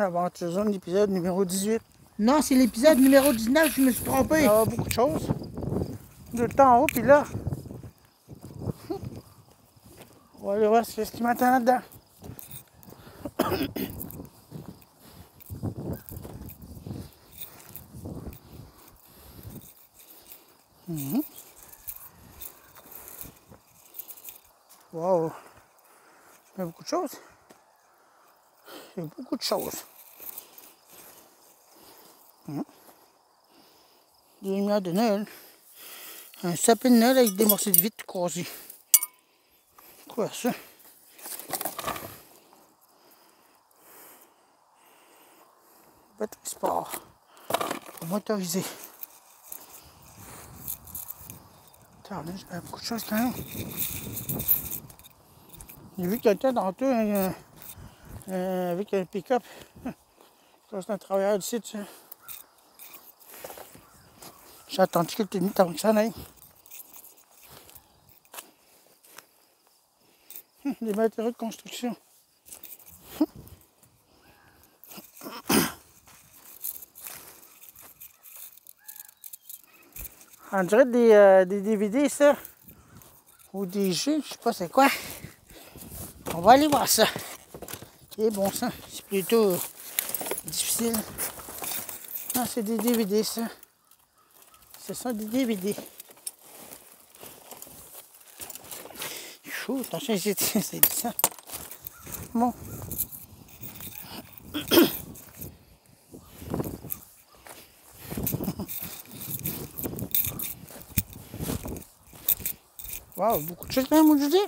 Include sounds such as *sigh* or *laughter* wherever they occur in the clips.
Aventure Zone, épisode numéro 18. Non, c'est l'épisode numéro 19, je me suis trompé. Il y a beaucoup de choses. De temps en haut, puis là. On va aller voir ce qui m'attend là-dedans. Mhm. Wow! Il y a beaucoup de choses. Beaucoup de choses. Des lumières de Noël. Un sapin de Noël avec des morceaux de vitre croisés. Quoi ça? Batterie sport. Motorisé. Y a beaucoup de choses quand même. J'ai vu quelqu'un tantôt euh, euh, avec un pick-up. Ça, c'est un travailleur du site, ça. J'ai attendu quelques minutes avant que ça n'aille. Hum, Des matériaux de construction. On dirait des, euh, des DVD, ça. Ou des jeux, je sais pas c'est quoi. On va aller voir ça. Et bon sang, c'est plutôt difficile. Non, c'est des DVD, ça. Ce sont des DVD. Chou, attention, c'est ça. Bon. *coughs* Wow, beaucoup de choses même aujourd'hui.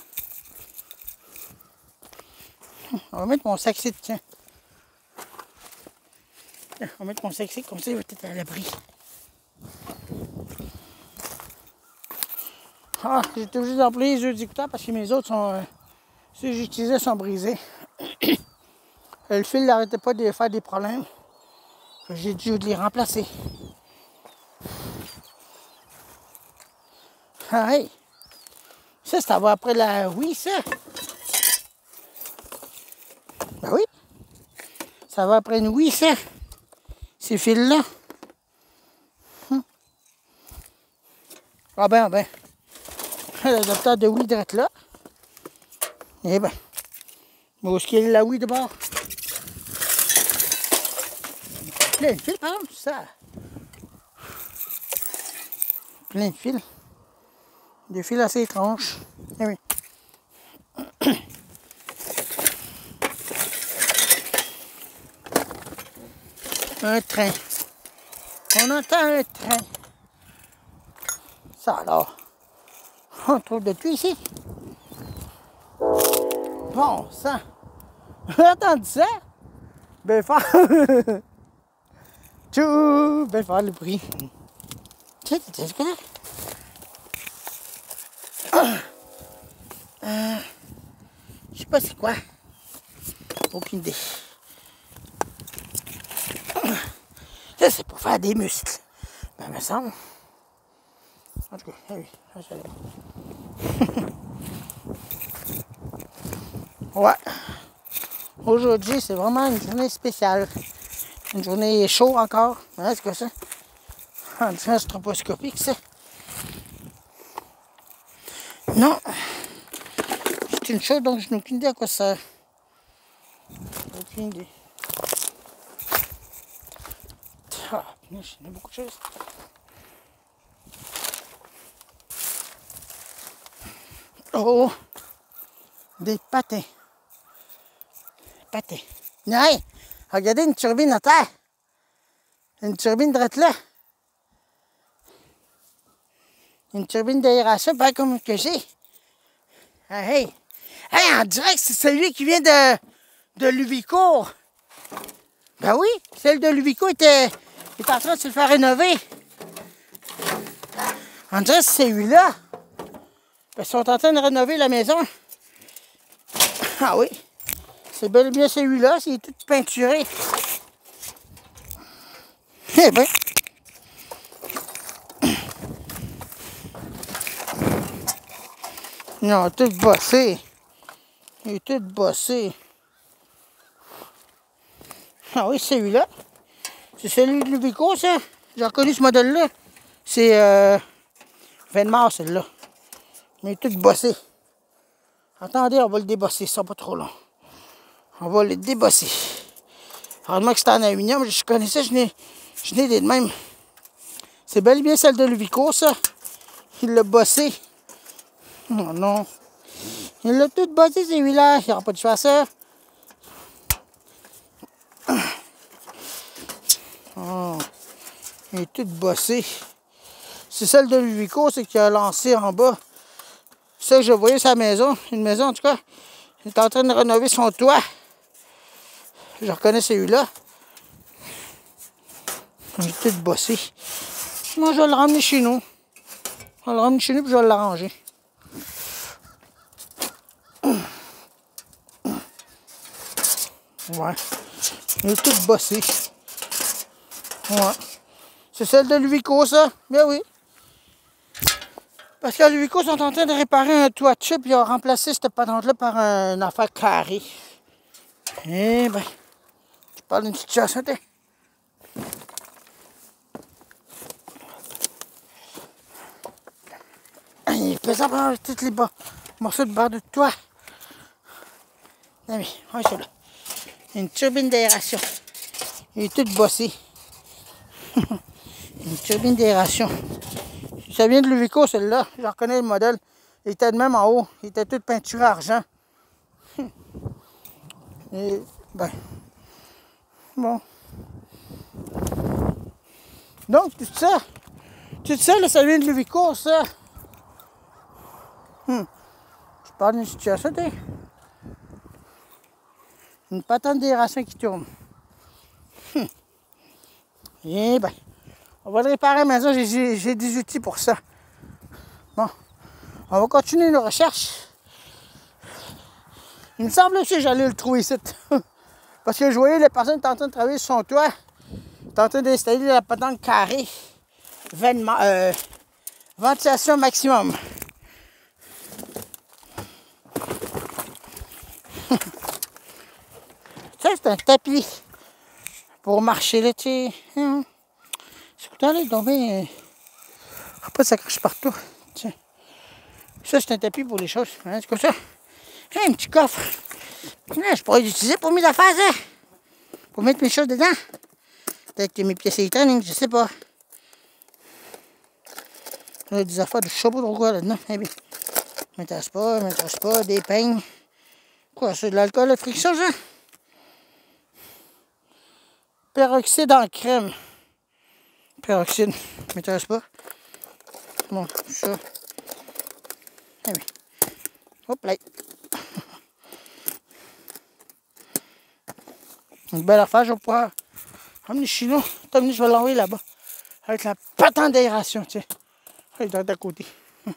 On va mettre mon sac ici, tiens. On va mettre mon sac ici, comme ça il va être à l'abri. Ah, j'étais obligé d'employer les deux écouteurs parce que mes autres sont. euh, ceux que j'utilisais sont brisés. *coughs* Euh, Le fil n'arrêtait pas de faire des problèmes. J'ai dû les remplacer. Ah, hey! Ça, ça va après la oui, ça. Ben oui. Ça va oui, ça. Ces fils-là. Hum. Ah ben, ben. L'adapteur de oui direct là. Eh ben. Mais où est-ce qu'il la oui d'abord? Plein de fils, par exemple, ça. Plein de fils. Des fils assez étranges. Eh oui. Un train. On entend un train. Ça alors. On trouve de tout ici. Bon, ça. Attends ça. Ben fort. *laughs* Tchou. Ben le prix. Tu sais, tu sais c'est? *coughs* Je sais pas c'est quoi. Aucune idée. C'est pour faire des muscles. Ben, me semble. En tout cas, ah oui. *laughs* Ouais. Aujourd'hui, c'est vraiment une journée spéciale. Une journée chaud encore. Ouais, c'est quoi ça? Un train stroposcopique, ça. Non. C'est une chose donc je n'ai aucune idée à quoi ça sert. Aucune idée. Il y a beaucoup de choses. Oh! Des patins. Patins. Non, regardez une turbine à terre. Une turbine droite là. Une turbine d'aération, pas comme que j'ai. Hey! Hey, on dirait que c'est celui qui vient de, de Luvicourt. Ben oui, celle de Luvicourt était, est en train de se faire rénover. On dirait que c'est celui-là. Ils sont en train de rénover la maison. Ah oui, c'est bel et bien celui-là, c'est tout peinturé. Eh ben. Non, tout bossé. Il est tout bossé. Ah oui, c'est celui-là. C'est celui de Lubico, ça? J'ai reconnu ce modèle-là. C'est euh, Venmar, celle-là. Mais tout bossé. Attendez, on va le débosser, ça pas trop long. On va le débosser. Heureusement que c'était en aluminium, je connaissais, je n'ai je n'ai des de même. C'est bel et bien celle de Lubico, ça. Il l'a bossé. Non, non. Il l'a tout bossé, celui-là. Il n'y aura pas de choix à ça. Oh. Il est tout bossé. C'est celle de Luvico, c'est qu'il a lancé en bas. Ça que je voyais sa maison. Une maison, en tout cas. Il est en train de rénover son toit. Je reconnais celui-là. Il est tout bossé. Moi, je vais le ramener chez nous. Je vais le ramener chez nous et je vais l'arranger. Ouais. Il est tout bossé. Ouais. C'est celle de Luico, ça? Bien oui. Parce qu'à Luico, sont en train de réparer un toit de chip, ils ont remplacé cette patente-là par un affaire carré. Eh ben, tu parles d'une situation, t'es. Il est pesant pour tous les bas, morceaux de barre de toit. Ah oui, c'est là. Une turbine d'aération. Il est tout bossé. Une turbine d'aération. Ça vient de Luvico, celle-là. Je reconnais le modèle. Il était de même en haut. Il était tout peinturé argent. *laughs* Et, ben. Bon. Donc, tout ça. Tout ça, là, ça vient de Luvico, ça. Hum. Je parle d'une situation. Une patente d'aération qui tourne. Eh ben, on va le réparer maison, j'ai des outils pour ça. Bon, on va continuer nos recherches. Il me semble que j'allais le trouver ici. *laughs* Parce que je voyais les personnes étaient en train de travailler sur son toit. En train d'installer la patente carrée. Euh, ventilation maximum. *laughs* Ça, c'est un tapis pour marcher là, tu sais. Hein. C'est là, il tombé. Après, ça crache partout. Ça, c'est un tapis pour les choses. Hein, c'est comme ça. un petit coffre. je pourrais l'utiliser pour mes affaires, ça. Pour mettre mes choses dedans. Peut-être que mes pièces électroniques, je sais pas. Il y a des affaires de pas trop quoi là-dedans. Eh bien, m'intéresse pas, m'intéresse pas, des peignes. Quoi, c'est de l'alcool, la friction, ça? Peroxyde en crème. Peroxyde, m'intéresse pas. Bon, ça. Ah oui. Hop là. *laughs* Une belle affaire, je vais pouvoir emmener chez nous. je vais l'envoyer là-bas. Avec la patente d'aération, tu sais. Elle est d'à côté. *laughs*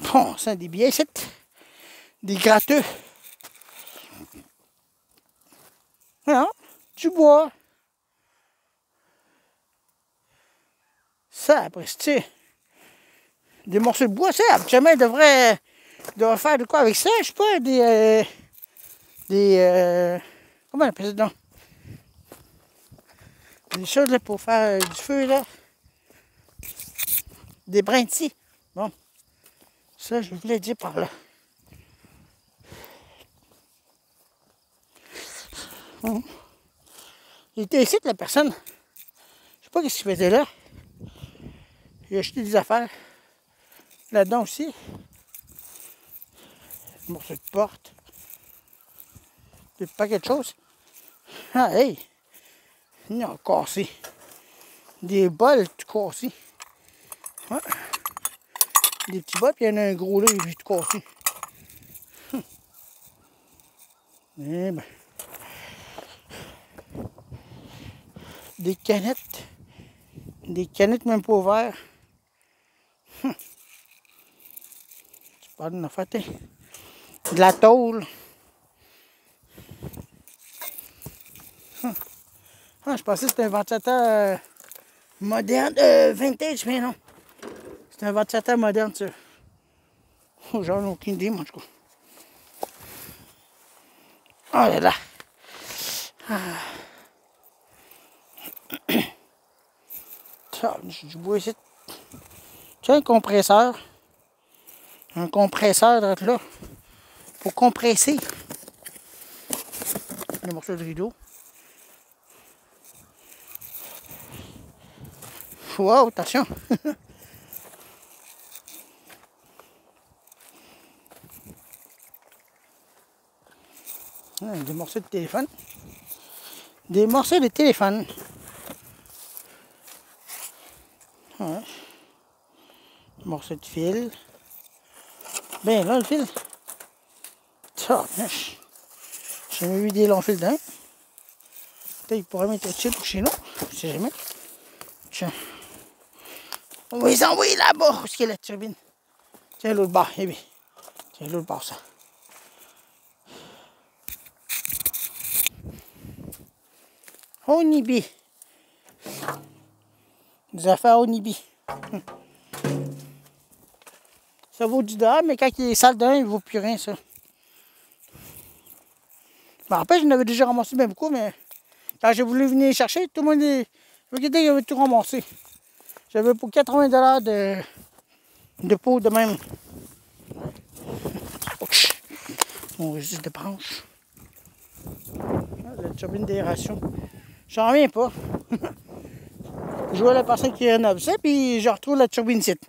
Bon, c'est des billets, c'est des gratteux. Voilà, du bois. Ça, après, tu des morceaux de bois, ça, habituellement, ils devraient, devraient faire de quoi avec ça, je sais pas, des, euh, des, euh, comment on appelle ça, donc? Des choses, là, pour faire du feu, là. Des brintis. Bon. Ça, je voulais dire par là. Bon. Il était ici, la personne. Je sais pas ce qu'il faisait là. J'ai acheté des affaires là-dedans aussi. Un morceau de porte. Des paquets de choses. Ah, hey! Il a cassé. Des bols tout cassés. Des petits bols, puis il y en a un gros là, il est tout cassé. Hum. Eh ben. Des canettes. Des canettes même pas ouvertes. C'est pas de la fête. De la tôle. Hum. Ah, je pensais que c'était un ventilateur euh, moderne, euh, vintage, mais non. C'est un ventilateur moderne, ça. Oh, j'en ai aucune idée, moi, en coup. Oh là là. Ah. *coughs* Tiens, du bois ici. Tu as un compresseur? Un compresseur là. Pour compresser. Les morceaux de rideau. Wow, attention. *laughs* Des morceaux de téléphone. Des morceaux de téléphone. Morceau de fil. Ben là, le fil. Ça, J'ai jamais vu des longs fils dedans. Peut-être qu'il pourrait mettre un pour chez nous. Je jamais. Tiens. On va les envoyer là-bas. Où est-ce qu'il y a la turbine? Tiens, l'autre bas. Eh bien. Tiens, l'autre bas, ça. Onibi. Des affaires Onibi. Ça vaut du dollar, mais quand il est sale dedans, il ne vaut plus rien, ça. Je me j'en avais déjà ramassé bien beaucoup, mais quand j'ai voulu venir chercher, tout le monde est... Il avait tout ramassé. J'avais pour 80 dollars de, de peau de même. Mon registre de branche. Ah, la turbine d'aération. J'en reviens pas. *laughs* je vois la personne qui rénove ça, puis je retrouve la turbine site.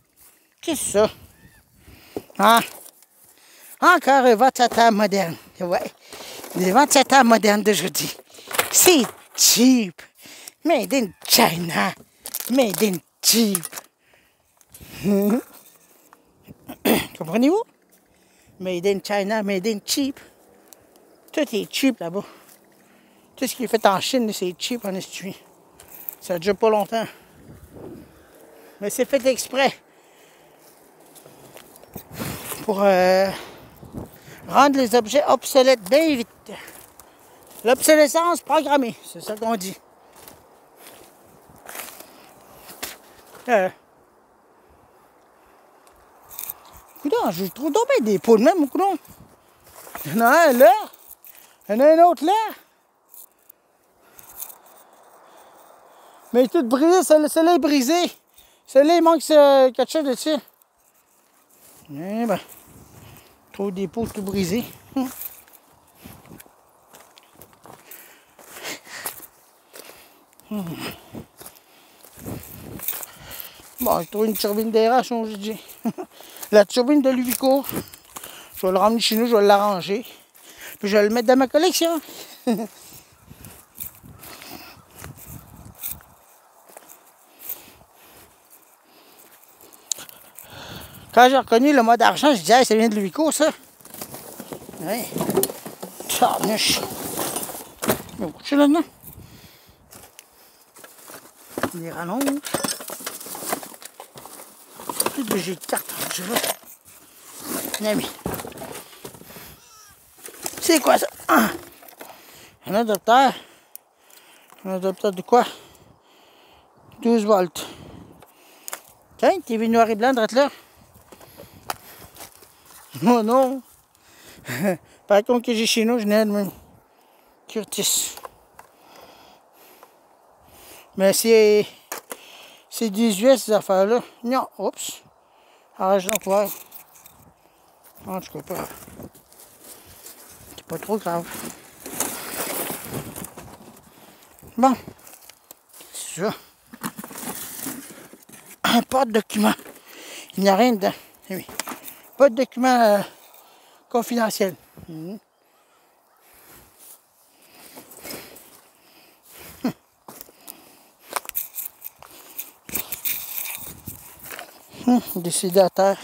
Qu'est-ce que ça? Ah! Encore un ventilateur moderne. Ouais. Les ventilateurs modernes d'aujourd'hui. C'est cheap. Made in China. Made in cheap. *coughs* Comprenez-vous? Made in China, made in cheap. Tout est cheap là-bas. Tout ce qui est fait en Chine, c'est cheap en Estrie. Ça dure pas longtemps. Mais c'est fait exprès. Pour euh, rendre les objets obsolètes bien vite. L'obsolescence programmée, c'est ça qu'on dit. Euh. Coudon, je trouve donc des pots même, coudon. Il y en a un là. Il y en a un autre là. Mais tout brisé, celui-là est brisé. Celui-là, il manque quelque chose dessus. Eh ben, trop des pots tout brisés. Bon, j'ai trouvé une turbine d'aération, j'ai dit. La turbine de Luvico. Je vais le ramener chez nous, je vais l'arranger. Puis je vais le mettre dans ma collection. *laughs* Quand j'ai reconnu le mode d'argent, je disais, ça vient de Luico, ça. Oui. Ça, niche. Mais où c'est là-dedans? Les rallonges. Plus de de cartes, je veux. Ami. C'est quoi ça? Un adapteur. Un adapteur de quoi? 12 volts. Tiens, TV noir et blanc, là. *laughs* Non, non. *laughs* Par contre, que j'ai chez nous, je n'ai même. Curtis. Mais c'est. C'est 18 ces affaires-là. Non, oups. Arrête donc voir. En tout cas, pas. C'est pas trop grave. Bon. C'est ça. *coughs* Un porte-document. Il n'y a rien dedans. Eh oui pas de documents euh, confidentiels. *laughs* Décédé à terre.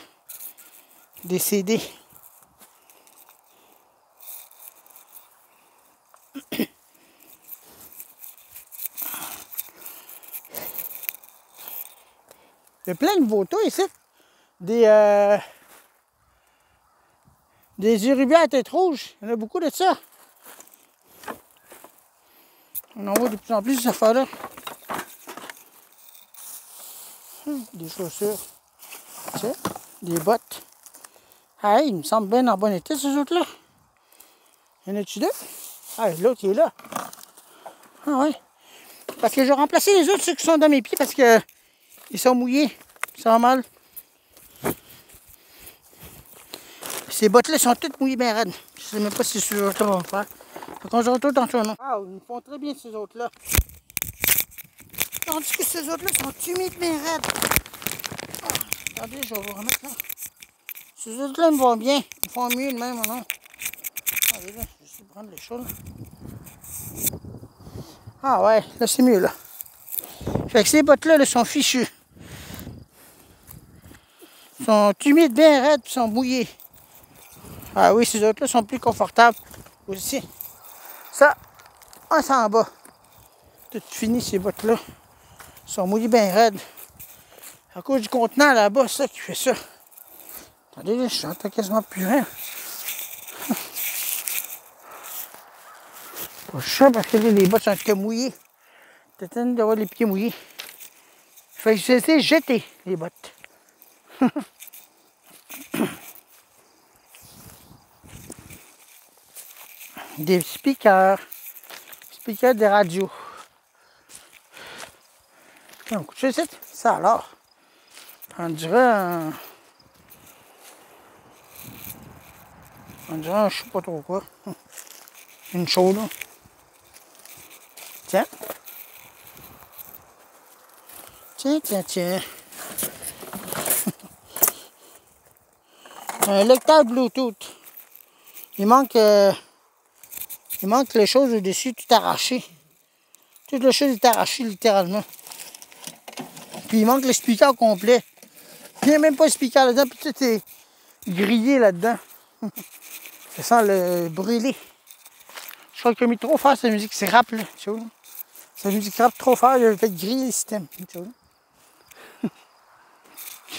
Décédé. Il y a plein de photos ici. Des. Euh des uribiens à tête rouge. Il y en a beaucoup de ça. On en voit de plus en plus ces affaires-là. Hum, des chaussures. Tiens, des bottes. Ah, il me semble bien en bon état, ces autres-là. Y en a-tu deux? Ah, l'autre, il est là. Ah ouais. Parce que je vais remplacer les autres, ceux qui sont dans mes pieds, parce que Ils sont mouillés. Ils sont mal. Ces bottes-là sont toutes mouillées bien raides. Je sais même pas si ces autres-là vont faire. Fait qu'on se retrouve dans son nom. Ah, ils font très bien ces autres-là. Tandis que ces autres-là sont humides bien raides. Ah, attendez, je vais vous remettre là. Ces autres-là me vont bien. Ils font mieux de même, non? Allez là, je vais essayer de prendre les choses. Ah ouais, là c'est mieux là. Fait que ces bottes-là là, sont fichues. sont humides, bien raides, puis sont mouillées. Ah oui, ces autres-là sont plus confortables aussi. Ça, on s'en bas. Tout fini ces bottes-là. sont mouillées bien raides. À cause du contenant là-bas, ça qui fait ça. Attendez, je j'entends quasiment plus rien. Pas ça parce que les bottes sont que mouillées. T'as tenu d'avoir les pieds mouillés. Fait que je les ai jetées, les bottes. *laughs* Des speakers. Speakers de radio. Donc, je sais, ça alors. On dirait un... On dirait un, je pas trop quoi. *laughs* Une chaude. Tiens. Tiens, tiens, tiens. *laughs* un lecteur Bluetooth. Il manque... euh, il manque les choses au-dessus, tout arraché. Toute la chose est arrachée littéralement. Puis il manque le speaker complet. Il n'y a même pas de speaker là-dedans, puis tout est grillé là-dedans. *laughs* Ça sent le brûlé. Je crois qu'il a mis trop fort sa musique, c'est rap là. tu vois. Sa musique rap trop fort, il a fait griller le système. tu vois.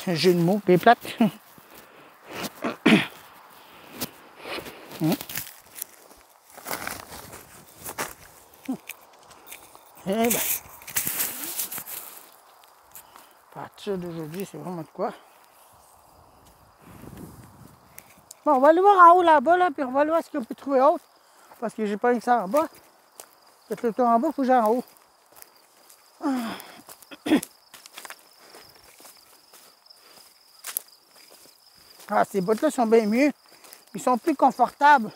Un *laughs* jeu de mots, bien plate. *laughs* Eh ben. Partir d'aujourd'hui, c'est vraiment de quoi. Bon, on va aller voir en haut là-bas, là, puis on va voir ce qu'on peut trouver autre. Parce que j'ai pas que ça en bas. Peut-être le en bas, faut que j'aille en haut. Ah, ces bottes-là sont bien mieux. Ils sont plus confortables.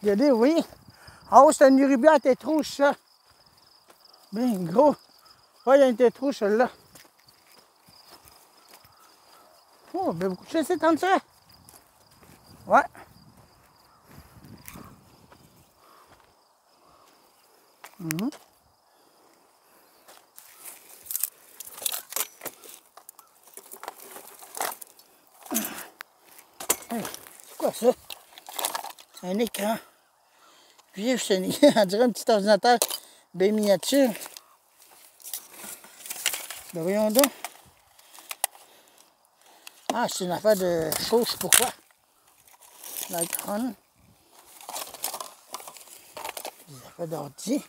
Regardez, voyez? En haut, c'est un urubia à tête rouge. Bien gros. Ouais, il y a une tête rouge, celle-là. Oh, ben beaucoup de choses, c'est en ça. Ouais. Mhm. C'est quoi ça? Un écran. Vieux, c'est *laughs* on dirait un petit ordinateur bien miniature. Ben voyons donc. Ah, c'est une affaire de sais pourquoi? L'icon. Des affaires d'ordi.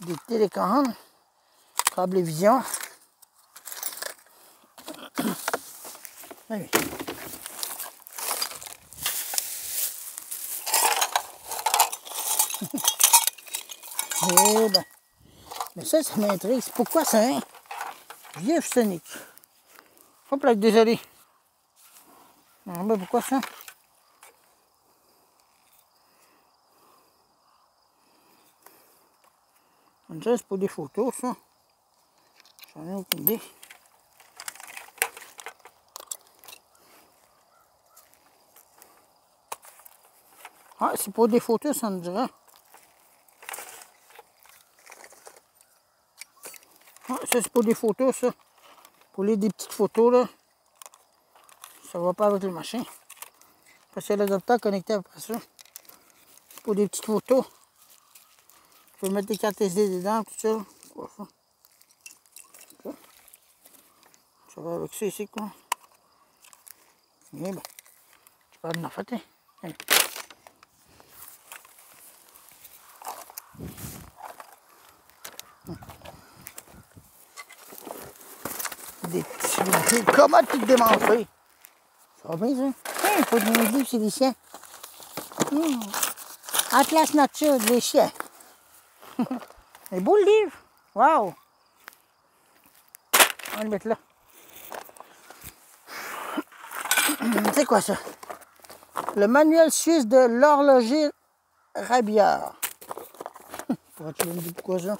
Des télécommandes. Cablevision. Oui. *coughs* Mais ça, ça m'intrigue. Pourquoi ça, hein? Vieux Sonic. Hop là, désolé. Ah ben pourquoi ça? On dirait c'est pour des photos, ça. J'en ai aucune idée. Ah, c'est pour des photos, ça me dirait. Ça c'est pour des photos, ça. Pour les des petites photos, là. Ça va pas avec le machin. Parce que l'adaptateur connecté après ça. Pour des petites photos. Tu peux mettre des cartes SD dedans, tout ça. Ça? Va avec ça ici, quoi. Eh ben. Tu peux en fait, hein. Allez. Des petits... Comment tu te démontrer? Ça va bien, ça? Hein, faut des livres chez les chiens. Hum. Atlas Nature, les chiens. Un beau le livre. Wow! On va le mettre là. *coughs* C'est quoi ça? Le manuel suisse de l'horloger Rabillard. Pourquoi *laughs* tu me dire pourquoi ça?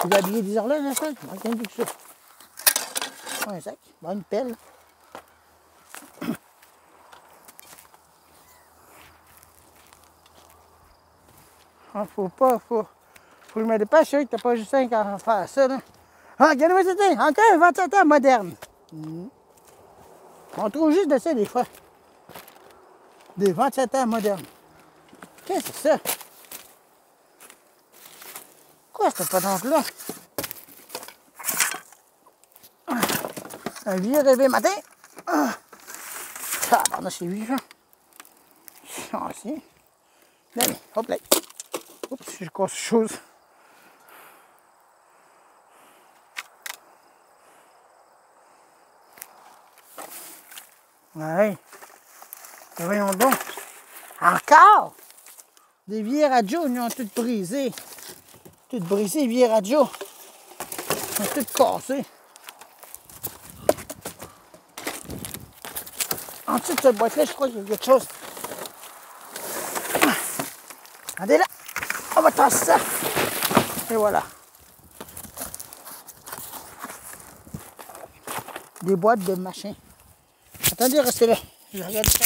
Tu veux habiller des horloges, hein, ça? Moi, ça. Pas un sac, une pelle. *coughs* Ah, faut pas, faut, faut que je me dépêche, hein, que t'as pas juste un à faire ça. Ah, regardez-moi tiens, encore un ventilateur moderne. Mhm. On trouve juste de ça, des fois. Des ventilateurs modernes. Qu'est-ce que c'est ça? Quoi, cette patente-là? Un vieux réveil matin. Ah, pardon, c'est lui, ça. Ah, là, hop là. Oups, j'ai cassé chose. Ouais. Mais voyons donc. Encore! Des vieilles radios, ils ont toutes brisé. Toutes brisées, les vieilles radios. Ils ont toutes cassées. Cette boîte-là, je crois qu'il y a quelque chose. Ah. Regardez là. On va tasser ça. Et voilà. Des boîtes de machin. Attendez, restez là. Je regarde ça.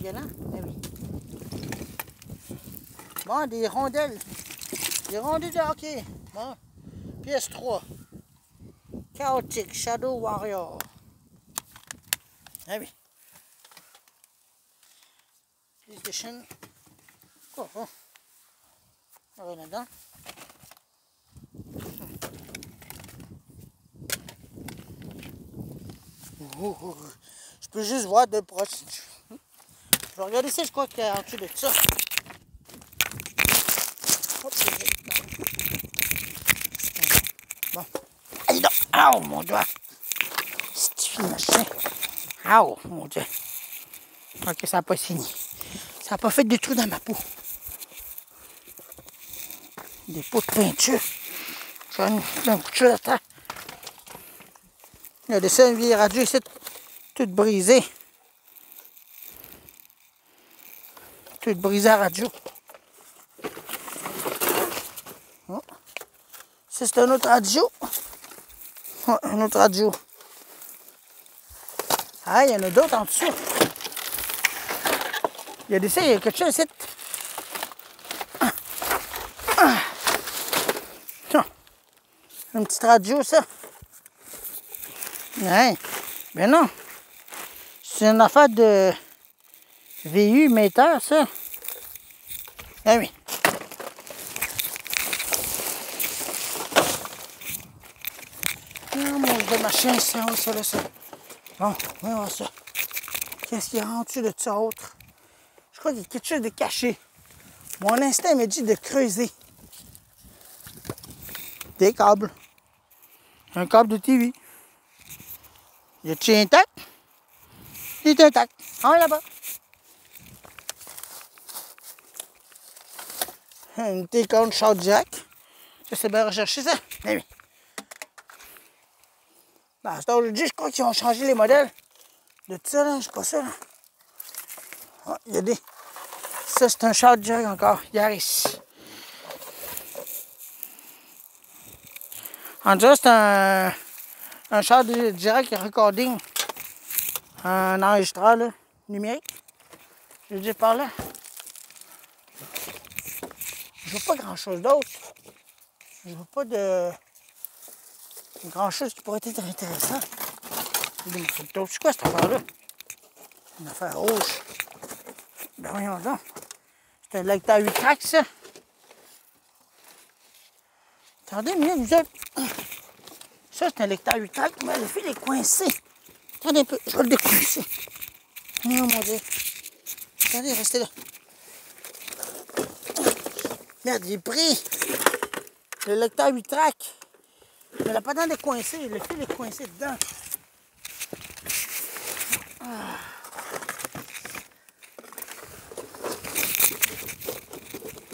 Violents. Eh. Bon, des rondelles. Des rondelles de hockey. Bon. Pièce 3. Chaotic Shadow Warrior. Eh oui. PlayStation. Quoi, ça? Rien là-dedans. Oh, oh, oh. Je peux juste voir de proche. Je vais regarder ici, je crois qu'il y a en dessous de ça. Bon. Aouh, mon doigt. C'est machin. Aouh, mon dieu. Ok, ça n'a pas fini. Ça n'a pas fait de trous dans ma peau. Des pots de peinture. J'ai un, un coup de chaud à terre. Il a des une vieille radio ici, toute brisée. Toute brisée à radio. Oh. Ça, c'est un autre radio. Un autre radio. Ah, il y en a d'autres en dessous. Il y a des il y a quelque chose ici. Ah. Ah. Tiens. Une petite radio, ça. Ouais. Ben non. C'est une affaire de VU metteur, ça. Ah oui. Ah, machin, ça, oui, ça, là, ça. Bon, voyons voir ça. Qu'est-ce qu'il y a en dessous de ça autre? Je crois qu'il y a quelque chose de caché. Mon instinct me dit de creuser. Des câbles. Un câble de TV. Y a-tu intact? Il est intact. Ah, là-bas. Une T-Con Short Jack. Ça, c'est bien recherché, ça. Oui. Ben, c'est aujourd'hui, je crois qu'ils ont changé les modèles. De tout ça, là, je crois ça, là. Ah, il y a des... Ça, c'est un Short Jack encore. Yaris. En dirait c'est un... Un char de direct recording. Un enregistreur, numérique. Je veux dire par là. Je vois pas grand-chose d'autre. Je vois pas de... Grand-chose qui pourrait être intéressant. C'est quoi cette affaire-là? Une affaire rouge. Ben voyons donc. C'est un lecteur 8 tracks, ça. Attendez minute, vous autres. Ça, c'est un lecteur 8 tracks, mais le fil est coincé. Attendez un peu, je vais le décoincer. Oh mon dieu. Attendez, restez là. Merde, j'ai pris le lecteur 8 tracks. Mais la patente est coincée, le fil est coincé dedans. Ah.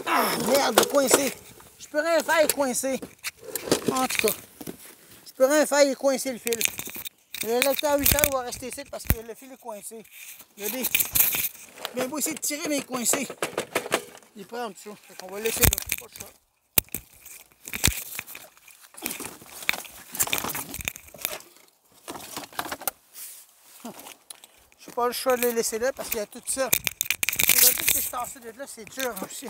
Ah. merde, coincé. Je peux rien faire, coincé. En tout cas, je peux rien faire, coincé le fil. Le lecteur 8 heures va rester ici parce que le fil est coincé. Regardez. Bien beau essayer de tirer, mais il est coincé. Il est prêt en dessous. Fait qu'on va le laisser pas le choix de les laisser là parce qu'il y a tout ça. C'est tout que je de là, c'est dur aussi.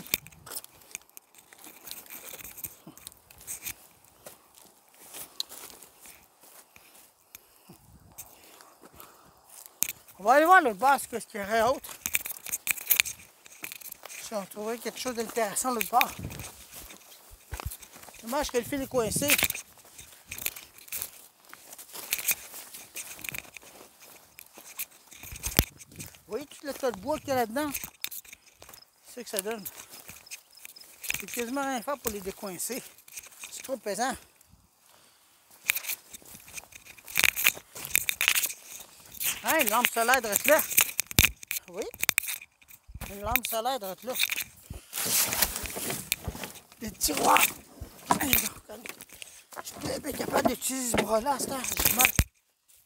On va aller voir l'autre bas, ce qu'il y aurait autre? Si on trouverait quelque chose d'intéressant l'autre bas. Dommage que le fil est coincé? Vous voyez tout le tas bois qu'il y a là-dedans? C'est ça que ça donne. Peux quasiment rien faire pour les décoincer. C'est trop pesant. Hein, une lampe solaire doit être là. Oui. Une lampe solaire doit être là. Des tiroirs. Je suis bien capable d'utiliser ce bras-là ce. J'ai mal.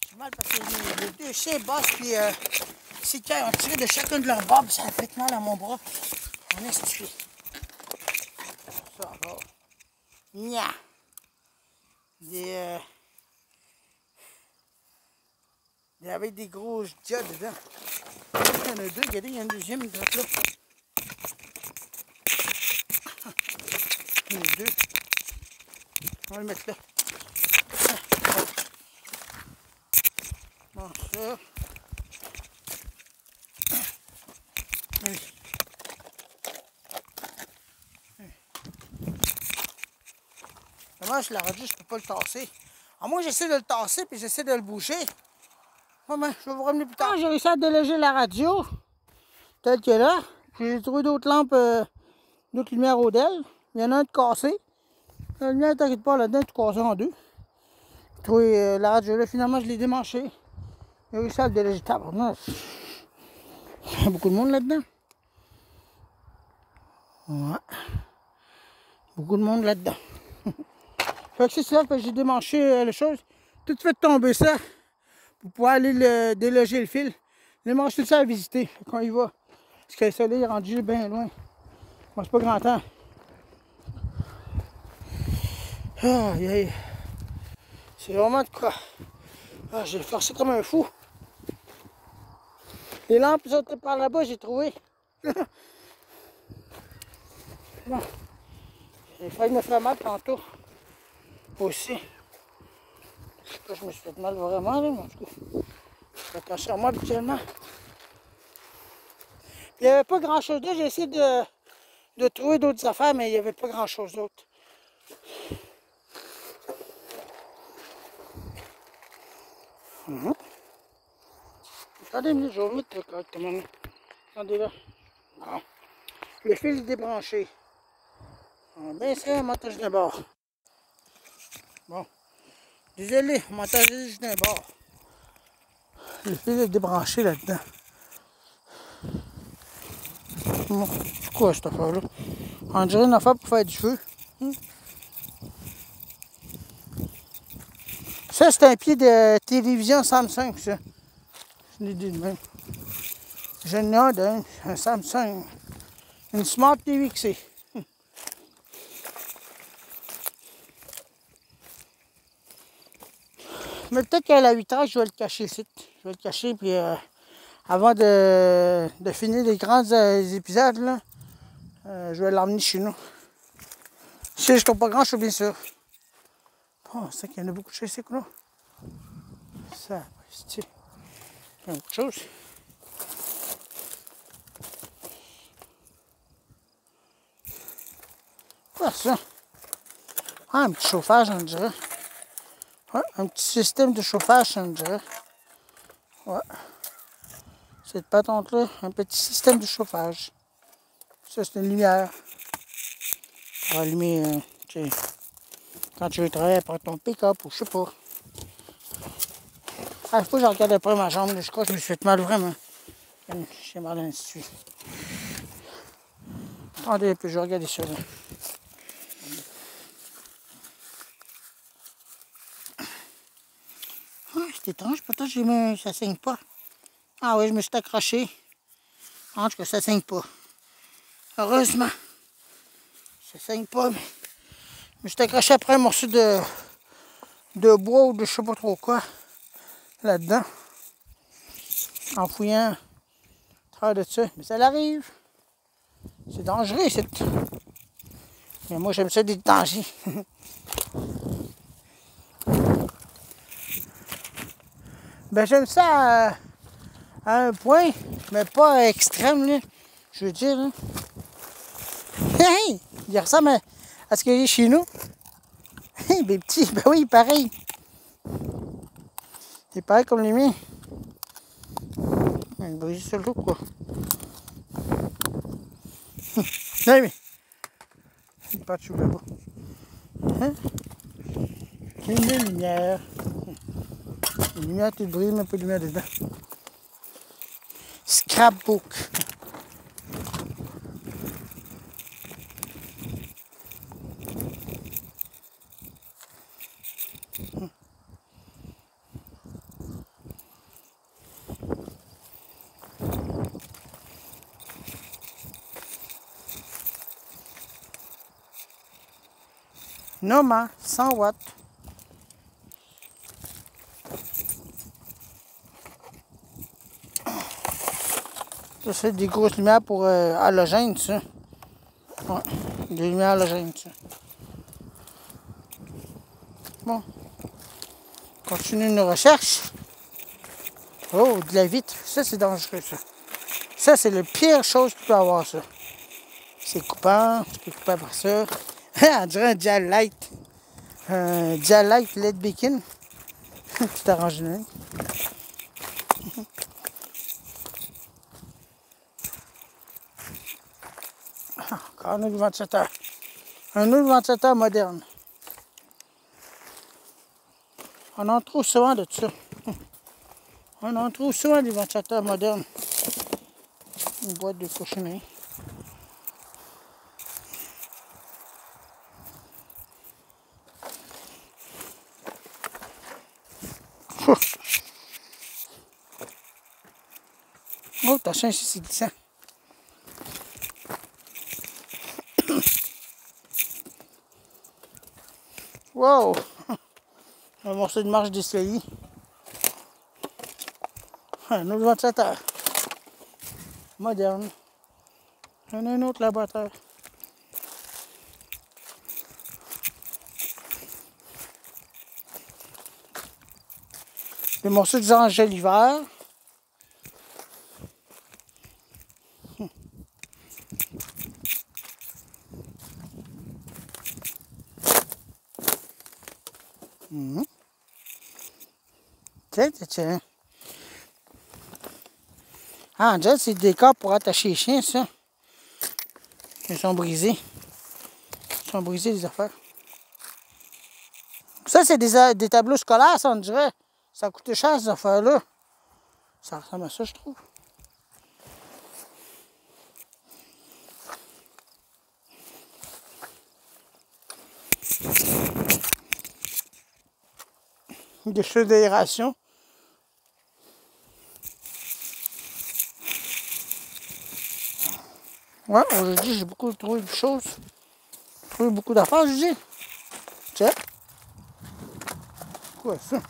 J'ai mal parce que les, les deux chiens bossent puis euh, quand ont tiré de chacun de leurs bras, puis ça a fait mal à mon bras. On est Ça va. Nya. Des. Euh, Il y avait des gros diodes dedans. Il y en a deux, regardez, il y a une deuxième droite là. Il y en a deux. On va le mettre là. Bon, ça. La radio, je peux pas le tasser? À moi, j'essaie de le tasser, puis j'essaie de le bouger. Je vais vous ramener plus tard. J'ai réussi à déloger la radio, telle qu'elle est là. J'ai trouvé d'autres lampes, euh, d'autres lumières au DEL. Il y en a un de cassé. La lumière, t'inquiète pas, là-dedans, tout cassé en deux. J'ai trouvé euh, la radio là, finalement, je l'ai démanché. J'ai réussi à le. Tabarnak. Il y a beaucoup de monde là-dedans. Ouais. Beaucoup de monde là-dedans. *laughs* c'est ça, que j'ai démanché euh, les choses. Tout fait tomber ça pour pouvoir aller le, déloger le fil. Les mange tout ça à visiter quand il va. Parce que le soleil est rendu bien loin. Moi, c'est pas grand temps. C'est vraiment de quoi. Ah, j'ai forcé comme un fou. Les lampes sont par là-bas, j'ai trouvé. *laughs* bon. J'ai failli me faire mal tantôt. Aussi. Je sais pas, je me suis fait mal vraiment, là, mais en tout cas, attention à moi habituellement. Il n'y avait pas grand chose d'autre. J'ai essayé de, de trouver d'autres affaires, mais il n'y avait pas grand chose d'autre. Mmh. Attendez, je vais mettre correctement. Attendez là. Non. Le fil est débranché. On va baisser le montage de bord. Désolé, on m'entend juste d'un bord. Le fil est débranché là-dedans. Bon, c'est quoi cette affaire-là? On dirait une affaire pour faire du feu. Hmm? Ça, c'est un pied de télévision Samsung, ça. Je l'ai dit de même. J'ai une un un Samsung. Une Smart TV c'est. Mais peut-être qu'à la 8 heures, je vais le cacher ici. Je vais le cacher, puis euh, avant de, finir les grands euh, épisodes, là, euh, je vais l'emmener chez nous. Si je trouve pas grand chose, bien sûr. Bon, c'est qu'il y en a beaucoup de choses ici, là. Ça, c'est il y a beaucoup de choses. Quoi ça? Ah, un petit chauffage, on dirait. Ouais, un petit système de chauffage, me dirait. Ouais. Cette patente-là, un petit système de chauffage. Ça, c'est une lumière. Pour allumer, euh, tu sais, quand tu veux travailler après ton pick-up ou je sais pas. Ah, faut pas que je regarde après ma jambe, je crois que je me suis fait mal vraiment. J'ai mal à l'institut. Attendez un peu, je vais regarder ça. Là. C'est étrange, pourtant j'ai mis... ça saigne pas. Ah oui, je me suis accroché. En tout cas, ça saigne pas. Heureusement. Ça saigne pas, mais je me suis accroché après un morceau de, de bois ou de je sais pas trop quoi là-dedans. En fouillant travers de ça. Mais ça l'arrive. C'est dangereux, c'est. Mais moi, j'aime ça des dangers. *laughs* ben, j'aime ça à, un point, mais pas extrême, là. Je veux dire, là. Hey! Il ressemble à, ce qu'il y a chez nous. Hey, des petits, ben oui, pareil. Il est pareil comme les miens. Il a brisé sur le quoi. Mais. Il n'est pas de chou là-bas. Hein? Une lumière. Lumière, tu brilles, mais un peu de lumière dedans. Scrapbook. Noma, 100 watts. Ça, c'est des grosses lumières pour euh, halogène, ça. Ouais, des lumières halogènes, ça. Bon. Continue nos recherches. Oh, de la vitre. Ça, c'est dangereux, ça. Ça, c'est la pire chose que tu peux avoir, ça. C'est coupant. Tu peux après ça. *laughs* On dirait un Dial Light. Un Dial Light LED Beacon. *laughs* tu t'arranges une. Un autre ventilateur. Un autre ventilateur moderne. On en trouve souvent de ça. *laughs* On en trouve souvent des ventilateurs modernes. Une boîte de cochonnerie. *laughs* Oh, attention ici, c'est glissant. Wow! *laughs* Un morceau de marche d'escalier. Un autre ventilateur. Moderne. Il un autre là-bas. Des morceaux de angel l'hiver. Tiens, tiens, tiens. Ah, Angel, c'est des décors pour attacher les chiens, ça. Ils sont brisés. Ils sont brisés, les affaires. Ça, c'est des, des tableaux scolaires, ça, on dirait. Ça coûte cher, ces affaires-là. Ça ressemble à ça, je trouve. Des choses d'aération. Ouais, aujourd'hui, j'ai beaucoup trouvé de choses. Trouvé beaucoup d'affaires, je dis. Tiens. Quoi ça?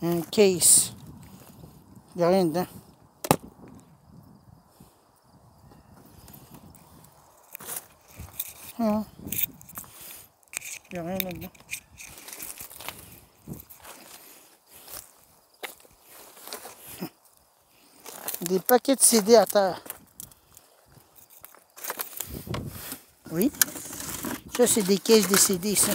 Un case. Il n'y a rien dedans. Il n'y a rien là-dedans. Des paquets de CD à terre. Oui. Ça, c'est des caisses de CD, ça.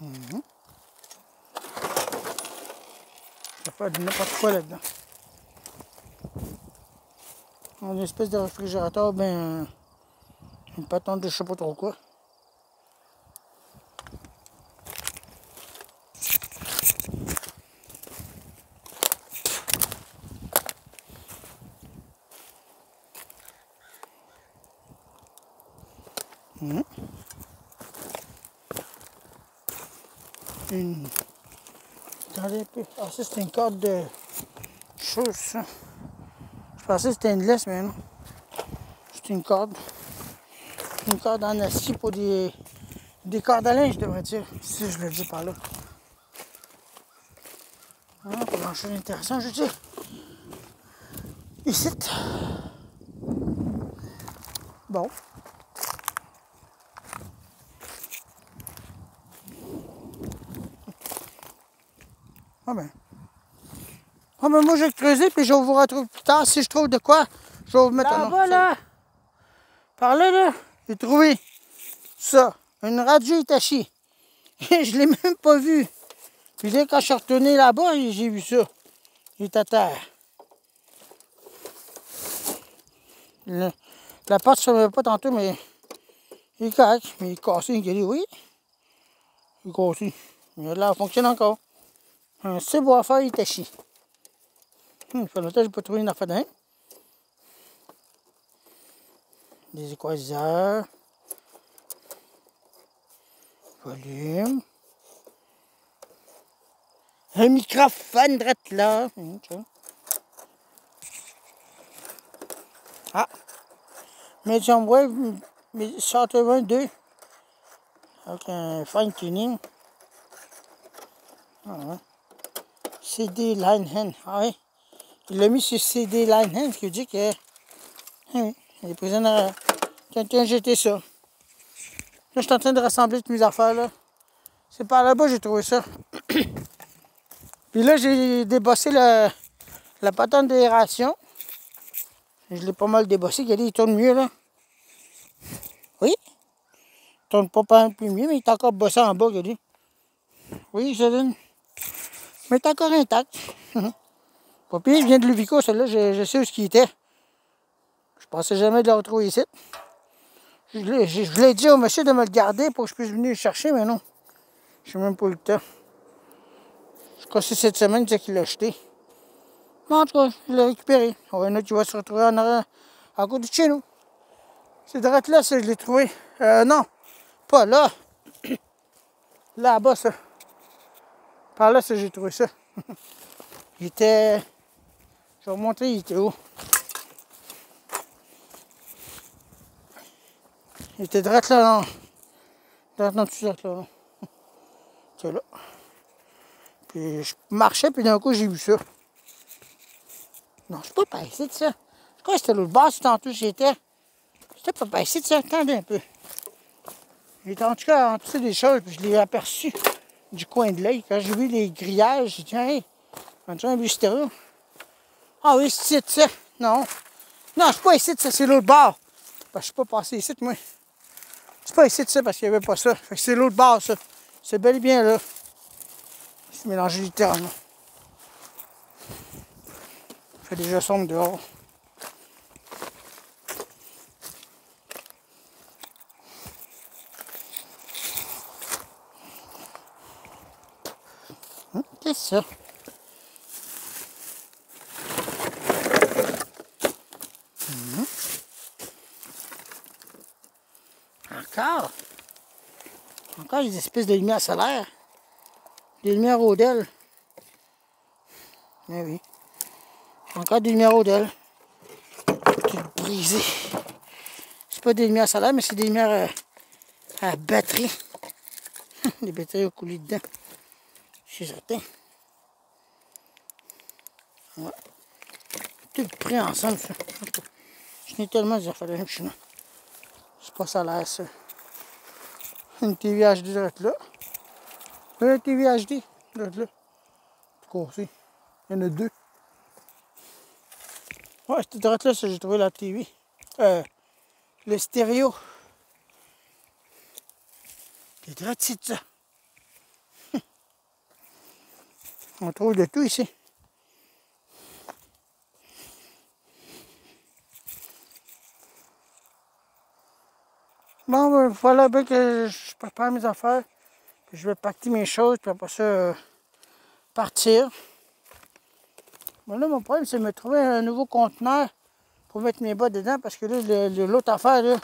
Mhm. Il n'y a pas de n'importe quoi là-dedans. Une espèce de réfrigérateur, ben. Une patente de je sais pas trop quoi. Hum. Une. Attendez. Ah, c'est une corde de chose, ça. Je pensais que c'était une laisse, mais non. C'est une corde. Une corde en acier pour des, des cordes à linge, je devrais dire. Si je le dis par là. Ah, pas grand chose d'intéressant, je dis. Ici. Bon. Ah ben. Ben moi je vais creuser puis je vous retrouver plus tard. Si je trouve de quoi, je vais vous mettre un Là-bas, là. Par là, là, j'ai trouvé ça. Une radio Itachi. *laughs* je l'ai même pas vu. Puis là, quand je suis retourné là-bas, j'ai vu ça. Il est à terre. Le- la porte ne se met pas tantôt, mais il est correct. Mais il est cassé, il dit oui. Il est cassé. Mais là, il fonctionne encore. Un subwoofer Itachi. Hum, ça longtemps que je pas trouvé une affaire. Des équaliseurs. Volume. Un microphone drette là. Hum. Ah. Mais Shorter 22. Avec un fine tuning. Ah ouais. CD Line Hand. Ah oui. Il l'a mis sur CD Line Hand, ce qui dire que. Oui, il est dans. Quelqu'un a jeté ça. Là, je suis en train de rassembler toutes mes affaires là. C'est par là-bas que j'ai trouvé ça. *coughs* Puis là, j'ai débossé la patente d'aération. Je l'ai pas mal débossé. Regardez, il tourne mieux là. Oui? Il tourne pas un peu mieux, mais il est encore bossé en bas, regardez. Oui, je. Mais il est encore intact. *laughs* pas pire, vient de Luvico, celui-là, je, sais où ce qu'il était. Je pensais jamais de le retrouver ici. Je je- je l'ai dit au monsieur de me le garder pour que je puisse venir le chercher, mais non. Je n'ai même pas eu le temps. Je crois que c'est cette semaine qu'il l'a acheté. Mais en tout cas, je l'ai récupéré. Il y en a un autre qui va se retrouver en arrière, à côté de chez nous. C'est direct là, ça, je l'ai trouvé. Euh, non, pas là. *coughs* Là-bas, ça. Par là, ça, j'ai trouvé ça. *laughs* il était... Je vais vous montrer, il était où. Il était direct là. Direct dans le direct là. était là. Puis je marchais, puis d'un coup, j'ai vu ça. Non, c'est pas par ici ça. Je crois que c'était l'autre bas, c'est tantôt j'y étais. C'était pas par ici ça. Attendez un peu. Il était en tout cas en dessous des choses, puis je l'ai aperçu du coin de l'œil. Quand j'ai vu les grillages, j'ai dit, hey, on dirait un bistero. Ah oui, c'est ici ça. Non. Non, c'est pas ici ça, c'est l'autre bord. Que je suis pas passé ici, moi. C'est pas ici ça parce qu'il n'y avait pas ça. C'est l'autre bord, ça. C'est bel et bien là. C'est mélangé littéralement. Il fait déjà sombre dehors. Hum, Qu'est-ce que ça? Hum. Encore? Des espèces de lumière solaire. Des lumières Odell. Eh oui. Encore des lumières Odell. Toutes brisées. C'est pas des lumières solaires, mais c'est des lumières euh, à batterie. *laughs* des batteries au coulé dedans. Je suis certain. Ouais. Tout pris ensemble, ça. Je n'ai tellement des affaires de. C'est pas solaire, ça. Une TV HD direct là. Un TV HD direct là. Il y en a deux. Ouais, c'était direct là, ça, j'ai trouvé la TV. Euh, le stéréo. C'est direct ici ça. *laughs* On trouve de tout ici. Bon, ben, voilà bien que je prépare mes affaires. Je vais pacter mes choses, puis après ça, euh, partir. Là, mon problème, c'est de me trouver un nouveau conteneur pour mettre mes bottes dedans, parce que là, l'autre affaire, là,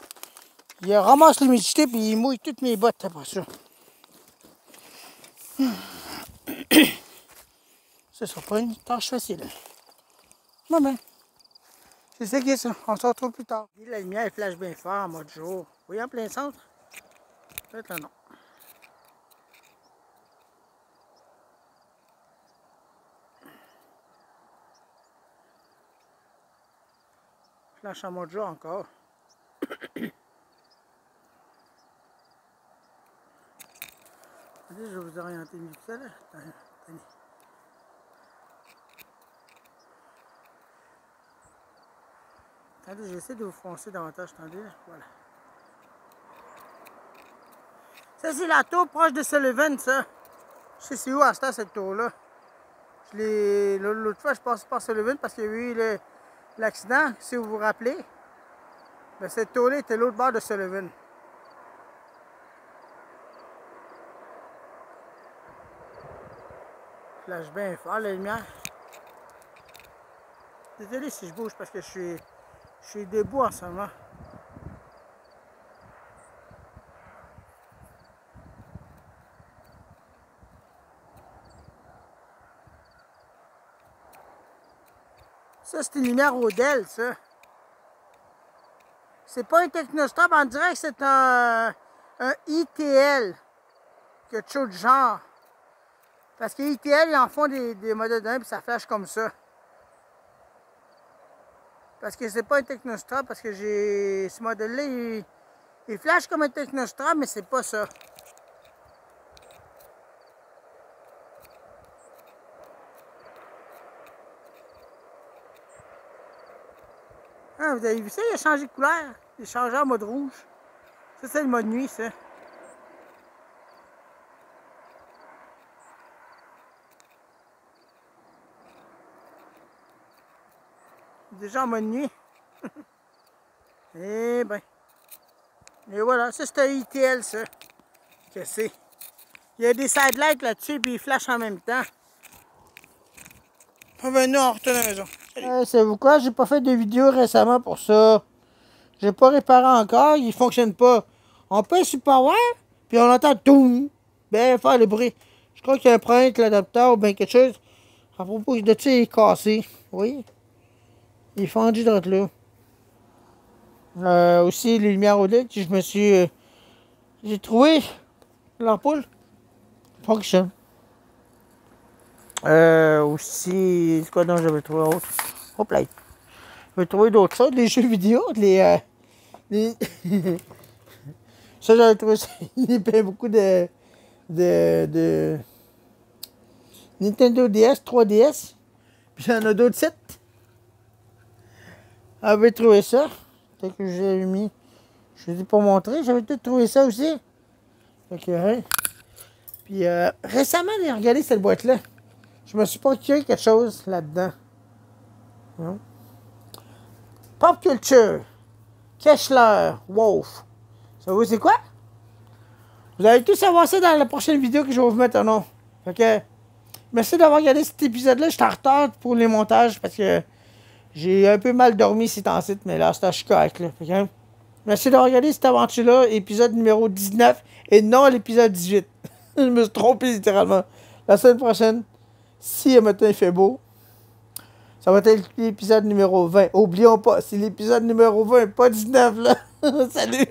il ramasse l'humidité, puis il mouille toutes mes bottes après ça. *coughs* Ce sera pas une tâche facile. Bon, ben, c'est ça qui est. On se retrouve plus tard. La lumière, flash bien fort en mode jour. Vous voyez en plein centre? Peut-être non. Flash en mode jour encore. *coughs* Je vais vous orienter mieux que ça. Attendez, j'essaie de vous foncer davantage, attendez là. Voilà. Ça, c'est la tour proche de Sullivan, ça. Je sais c'est où à cette tour-là? L'autre fois, je passais par Sullivan parce qu'il y a eu l'accident, si vous vous rappelez. Mais cette tour-là était l'autre bord de Sullivan. Flash bien fort, la lumière. Désolé si je bouge parce que je suis, je suis debout en ce moment. Ça, c'est une lumière Odell, ça. C'est pas un Technostop, on dirait que c'est un, un ITL. Quelque chose de genre. Parce que ITL, ils en font des, des modèles d'un puis ça flash comme ça. Parce que c'est pas un Technostop, parce que j'ai. Ce modèle-là, il, flash comme un Technostop, mais c'est pas ça. Ah, vous avez vu ça? Il a changé de couleur. Il a changé en mode rouge. Ça, c'est le mode nuit, ça. Déjà en mode nuit. *laughs* Eh ben. Et voilà, ça c'est un ITL, ça. Que c'est. Il y a des sidelights là-dessus, puis ils flashent en même temps. Ah ben nous, on la maison. Euh, Savez-vous quoi? J'ai pas fait de vidéo récemment pour ça. J'ai pas réparé encore, il fonctionne pas. On pèse sur power, puis on entend tout. Ben, faire le bruit. Je crois qu'il y a un problème avec l'adapteur ou bien quelque chose. À propos de ça, il est cassé. Oui. Il est fendu dans là. Euh, aussi, les lumières au LED, je me suis. euh, J'ai trouvé l'ampoule. Fonctionne. Euh, aussi, c'est quoi donc j'avais trouvé autre? Hop là. J'avais trouvé d'autres choses, des jeux vidéo, les. euh, les- *laughs* ça, j'avais trouvé ça. *laughs* Il y beaucoup de. de. de. Nintendo DS, 3DS. Puis il y en a d'autres sites. J'avais trouvé ça. Peut-être que j'ai mis. Je ne l'ai pas montré. J'avais tout trouvé ça aussi. Fait que, hein. Puis euh, récemment, j'ai regardé cette boîte-là. Je me suis procuré quelque chose là-dedans. Hein? Pop Culture. Kessler. Wolf. Savez-vous c'est quoi? Vous allez tout savoir ça dans la prochaine vidéo que je vais vous mettre en nom. Fait merci d'avoir regardé cet épisode-là. J'étais en retard pour les montages parce que j'ai un peu mal dormi ces temps-ci, mais là, c'est suis correct. Là. Que, hein, merci d'avoir regardé cette aventure-là, épisode numéro 19, et non l'épisode 18. *laughs* je me suis trompé littéralement. La semaine prochaine, si un matin il fait beau, ça va être l'épisode numéro 20. Oublions pas, c'est l'épisode numéro 20, pas 19 là. *laughs* Salut!